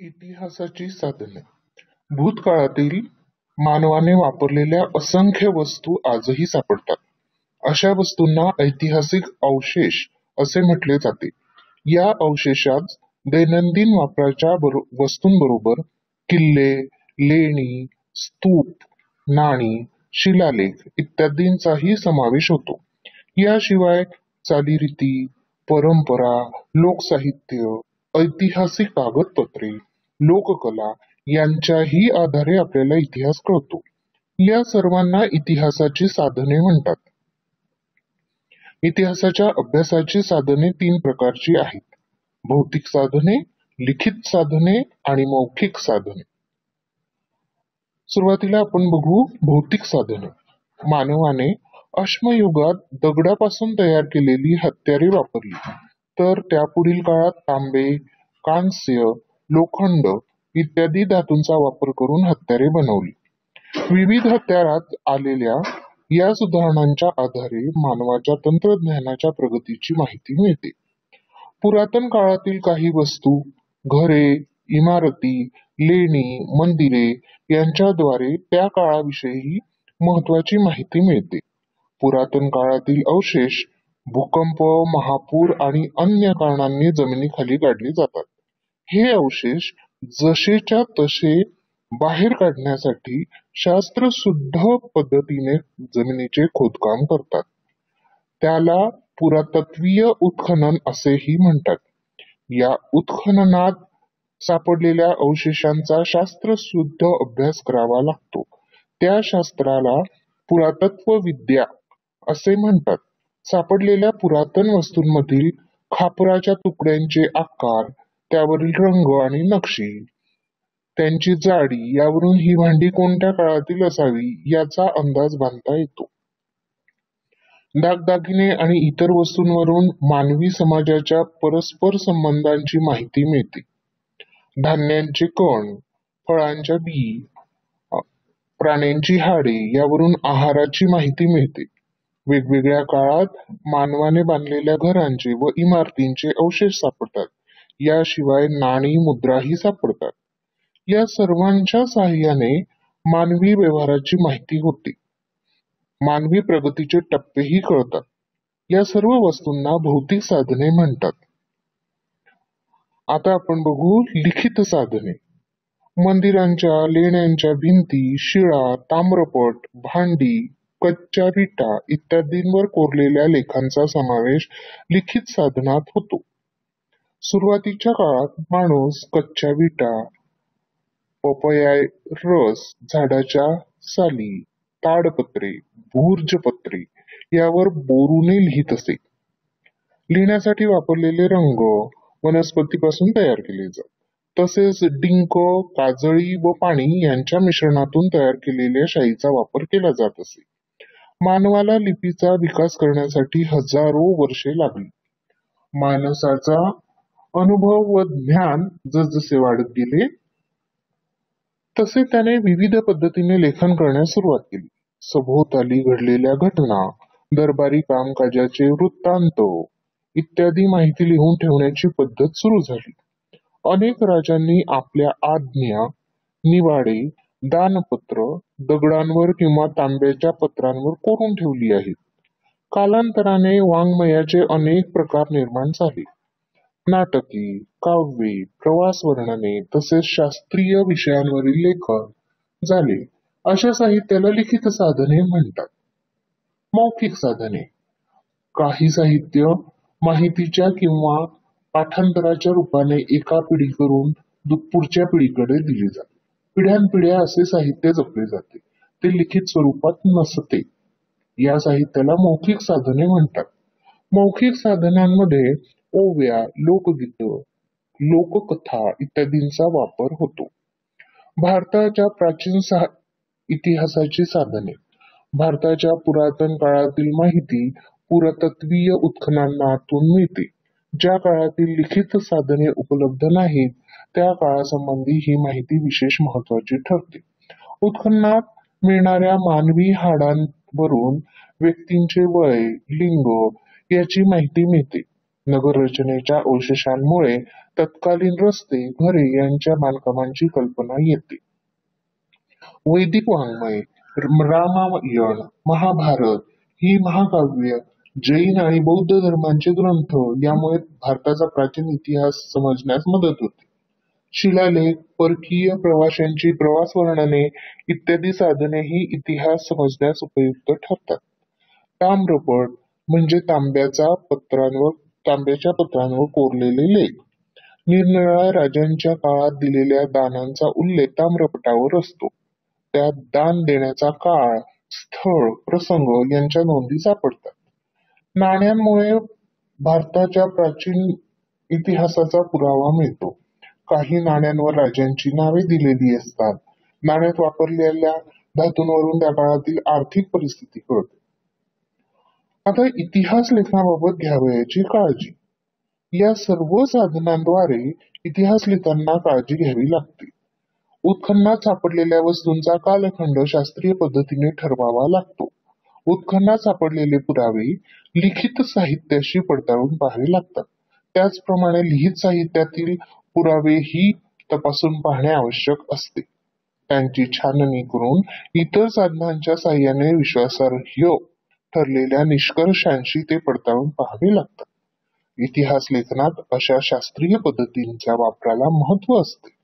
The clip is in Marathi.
इतिहासाची साधने भूतकाळातील मानवाने वापरलेल्या असंख्य वस्तू आजही सापडतात. अशा वस्तूंना ऐतिहासिक अवशेष असे म्हटले जाते. या अवशेषात दैनंदिन वापराच्या वस्तूंबरोबर किल्ले, लेणी, स्तूप, नाणी, शिलालेख इत्यादींचाही समावेश होतो. याशिवाय चालीरीती, परंपरा, लोकसाहित्य, ऐतिहासिक कागदपत्रे, लोककला यांच्याही आधारे आपल्याला इतिहास कळतो. या सर्वांना इतिहासाची साधने म्हणतात. इतिहासाच्या अभ्यासाची साधने तीन प्रकारची आहेत. भौतिक साधने, लिखित साधने आणि मौखिक साधने. सुरुवातीला आपण बघू भौतिक साधने. मानवाने अश्मयुगात दगडापासून तयार केलेली हत्यारे वापरली, तर त्यापुढील काळात तांबे, कांस्य, लोखंड इत्यादी धातूंचा वापर करून हत्यारे बनवली. विविध हत्यारात आलेल्या या सुधारणांच्या आधारे मानवाच्या तंत्रज्ञानाच्या प्रगतीची माहिती मिळते. पुरातन काळातील काही वस्तू, घरे, इमारती, लेणी, मंदिरे यांच्याद्वारे त्या काळाविषयी महत्वाची माहिती मिळते. पुरातन काळातील अवशेष भूकंप, महापूर आणि अन्य कारणांनी जमिनीखाली काढले जातात. हे अवशेष जसेच्या तसे बाहेर काढण्यासाठी शास्त्रशुद्ध पद्धतीने जमिनीचे खोदकाम करतात. त्याला पुरातत्वीय उत्खनन असेही म्हणतात. या उत्खननात सापडलेल्या अवशेषांचा शास्त्रशुद्ध अभ्यास करावा लागतो. त्या शास्त्राला पुरातत्वविद्या असे म्हणतात. सापडलेल्या पुरातन वस्तूंमधील खापराच्या तुकड्यांचे आकार, त्यावरील रंग आणि नक्षी, त्यांची जाडी यावरून ही भांडी कोणत्या काळातील असावी याचा अंदाज बांधता येतो. दागदागिने आणि इतर वस्तूंवरून मानवी समाजाच्या परस्पर संबंधांची माहिती मिळते. धान्यांचे कण, फळांच्या बी, प्राण्यांची हाडे यावरून आहाराची माहिती मिळते. वेगवेगळ्या काळात मानवाने बांधलेल्या घरांचे व इमारतींचे अवशेष सापडतात. याशिवाय नाणी, मुद्राही सापडतात. या सर्वांच्या सहाय्याने मानवी व्यवहाराची माहिती होते. मानवी प्रगतीचे टप्पेही कळतात. या सर्व वस्तूंना भौतिक साधने म्हणतात. आता आपण बघू लिखित साधने. मंदिरांच्या, लेण्यांच्या भिंती, शिळा, ताम्रपट, भांडी, कच्च्या विटा इत्यादींवर कोरलेल्या लेखांचा समावेश लिखित साधनात होतो. सुरुवातीच्या काळात माणूस कच्च्या विटा, पपया रस झाडाच्या साली, ताडपत्रे, भूर्जपत्रे यावर बोरूने लिहीत असे. लिहिण्यासाठी वापरलेले रंग वनस्पतीपासून तयार केले जात. तसेच डिंक, काजळी व पाणी यांच्या मिश्रणातून तयार केलेल्या शाईचा वापर केला जात असे. मानवाला लिपीचा विकास करण्यासाठी हजारो वर्षे लागली. माणसाचा अनुभव व ज्ञान जसजसे वाढत गेले तसे त्याने विविध पद्धतीने लेखन करण्यास सुरुवात केली. सभोवताली घडलेल्या घटना, दरबारी कामकाजाचे वृत्तांत इत्यादी माहिती लिहून ठेवण्याची पद्धत सुरू झाली. अनेक राजांनी आपल्या आज्ञा, निवाडे, दानपत्र दगडांवर किंवा तांब्याच्या पत्रांवर कोरून ठेवली आहेत. कालांतराने वाङ्मयाचे अनेक प्रकार निर्माण झाले. नाटके, काव्ये, प्रवास-वर्णने तसेच शास्त्रीय विषयांवरील लेखन झाले. अशा साहित्याला लिखित साधने म्हणतात. मौखिक साधने काही साहित्य माहितीच्या किंवा पाठांतराच्या रूपाने एका पिढीकडून पुढच्या पिढीकडे दिले जाते. पिढ्यानपिढ्या असे साहित्य जपले जाते. ते लिखित स्वरूपात नसते. या साहित्याला मौखिक साधने म्हणतात. मौखिक साधनांमध्ये ओव्या, लोकगीत, लोककथा इत्यादींचा वापर होतो. भारताच्या प्राचीन इतिहासाची साधने भारताच्या पुरातन काळातील माहिती पुरातत्वीय उत्खननातून मिळते. ज्या काळातील लिखित साधने उपलब्ध नाहीत त्या काळासंबंधी ही माहिती विशेष महत्वाची ठरते. उत्खननात मिळणाऱ्या मानवी हाडांवरून व्यक्तींचे वय, लिंग याची माहिती मिळते. नगररचनेच्या अवशेषांमुळे तत्कालीन रस्ते, घरे यांच्या बांधकामांची कल्पना येते. वैदिक वाङ्मय, रामायण, महाभारत ही महाकाव्य, जैन आणि बौद्ध धर्मांचे ग्रंथ यामुळे भारताचा प्राचीन इतिहास समजण्यास मदत होते. शिलालेख, परकीय प्रवाशांची प्रवास वर्णने इत्यादी साधने ही इतिहास समजण्यास उपयुक्त ठरतात. ताम्रपट म्हणजे तांब्याचा पत्रांवर तांब्याच्या पत्रांवर कोरलेले लेख. निरनिराळ्या राजांच्या काळात दिलेल्या दानांचा उल्लेख ताम्रपटावर असतो. त्यात दान देण्याचा काळ, स्थळ, प्रसंग यांच्या नोंदी सापडतात. नाण्यांमुळे भारताच्या प्राचीन इतिहासाचा पुरावा मिळतो. काही नाण्यांवर राजांची नावे दिलेली असतात. नाण्यात वापरलेल्या धातूंवरून त्या काळातील आर्थिक परिस्थिती कळते. आता इतिहास लेखनाबाबत घ्यावयाची काळजी. या सर्व साधनांद्वारे इतिहास लिहिताना काळजी घ्यावी लागते. उत्खननात सापडलेल्या वस्तूंचा कालखंड शास्त्रीय पद्धतीने ठरवावा लागतो. उत्खननात सापडलेले पुरावे लिखित साहित्याशी पडताळून पाहावे लागतात. त्याचप्रमाणे लिहित साहित्यातील पुरावेही तपासून पाहणे आवश्यक असते. त्यांची छाननी करून इतर साधनांच्या साहाय्याने विश्वासार्ह ठरलेल्या निष्कर्षांशी ते पडताळून पाहावे लागतात. इतिहास लेखनात अशा शास्त्रीय पद्धतींच्या वापराला महत्त्व असते.